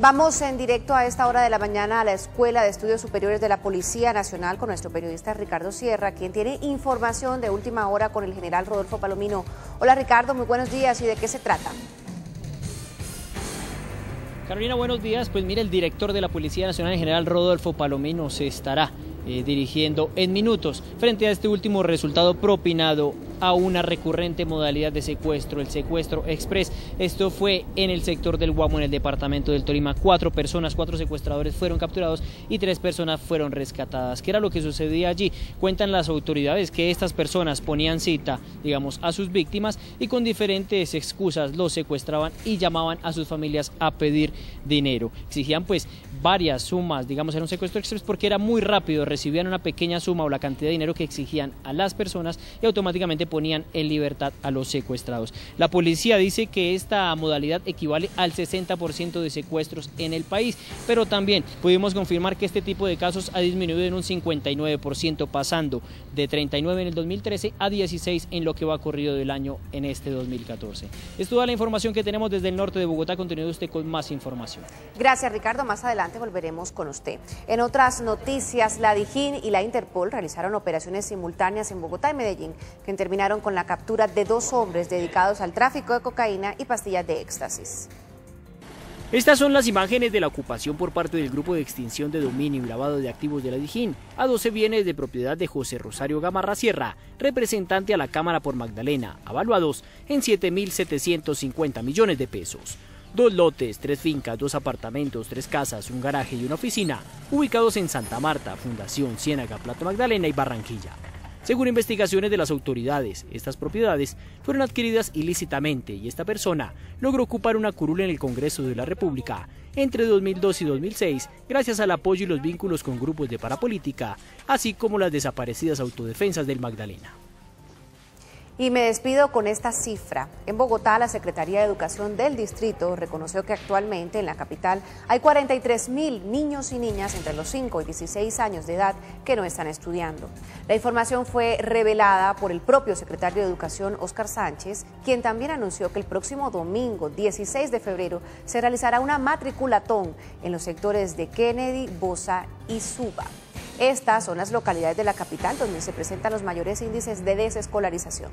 Vamos en directo a esta hora de la mañana a la Escuela de Estudios Superiores de la Policía Nacional con nuestro periodista Ricardo Sierra, quien tiene información de última hora con el general Rodolfo Palomino. Hola Ricardo, muy buenos días y de qué se trata. Carolina, buenos días. Pues mire, el director de la Policía Nacional, el general Rodolfo Palomino, se estará eh, dirigiendo en minutos frente a este último resultado propinado a una recurrente modalidad de secuestro, el secuestro express. Esto fue en el sector del Guamo, en el departamento del Tolima. Cuatro personas, cuatro secuestradores fueron capturados y tres personas fueron rescatadas. ¿Qué era lo que sucedía allí? Cuentan las autoridades que estas personas ponían cita, digamos, a sus víctimas y con diferentes excusas los secuestraban y llamaban a sus familias a pedir dinero. Exigían pues varias sumas, digamos, era un secuestro express porque era muy rápido, recibían una pequeña suma o la cantidad de dinero que exigían a las personas y automáticamente ponían en libertad a los secuestrados. La policía dice que esta modalidad equivale al 60% de secuestros en el país, pero también pudimos confirmar que este tipo de casos ha disminuido en un 59%, pasando de 39 en el 2013 a 16 en lo que va corrido del año en este 2014. Es toda la información que tenemos desde el norte de Bogotá. Continúe usted con más información. Gracias, Ricardo. Más adelante volveremos con usted. En otras noticias, la DIJÍN y la Interpol realizaron operaciones simultáneas en Bogotá y Medellín que con la captura de dos hombres dedicados al tráfico de cocaína y pastillas de éxtasis. Estas son las imágenes de la ocupación por parte del Grupo de Extinción de Dominio y Lavado de Activos de la Dijín a 12 bienes de propiedad de José Rosario Gamarra Sierra, representante a la Cámara por Magdalena, avaluados en 7.750 millones de pesos. Dos lotes, tres fincas, dos apartamentos, tres casas, un garaje y una oficina, ubicados en Santa Marta, Fundación Ciénaga, Plata Magdalena y Barranquilla. Según investigaciones de las autoridades, estas propiedades fueron adquiridas ilícitamente y esta persona logró ocupar una curul en el Congreso de la República entre 2002 y 2006 gracias al apoyo y los vínculos con grupos de parapolítica, así como las desaparecidas autodefensas del Magdalena. Y me despido con esta cifra. En Bogotá, la Secretaría de Educación del Distrito reconoció que actualmente en la capital hay 43 mil niños y niñas entre los 5 y 16 años de edad que no están estudiando. La información fue revelada por el propio secretario de Educación, Óscar Sánchez, quien también anunció que el próximo domingo, 16 de febrero, se realizará una matriculatón en los sectores de Kennedy, Bosa y Suba. Estas son las localidades de la capital donde se presentan los mayores índices de desescolarización.